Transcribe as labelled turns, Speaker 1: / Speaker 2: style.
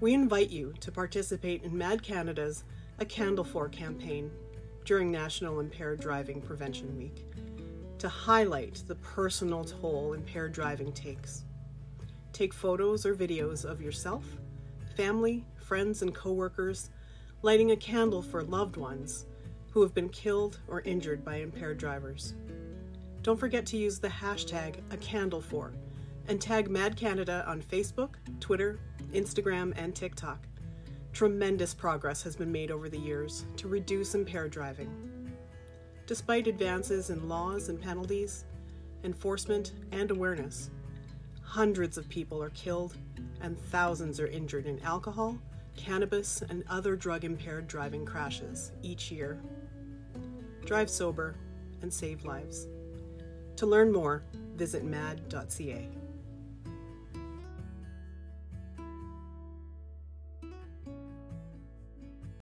Speaker 1: we invite you to participate in MADD Canada's A Candle For campaign during National Impaired Driving Prevention Week to highlight the personal toll impaired driving takes. Take photos or videos of yourself, family, friends, and coworkers lighting a candle for loved ones who have been killed or injured by impaired drivers. Don't forget to use the hashtag a candle for and tag Mad Canada on Facebook, Twitter, Instagram, and TikTok. Tremendous progress has been made over the years to reduce impaired driving. Despite advances in laws and penalties, enforcement, and awareness, hundreds of people are killed and thousands are injured in alcohol, cannabis, and other drug impaired driving crashes each year. Drive sober and save lives. To learn more, visit madd.ca.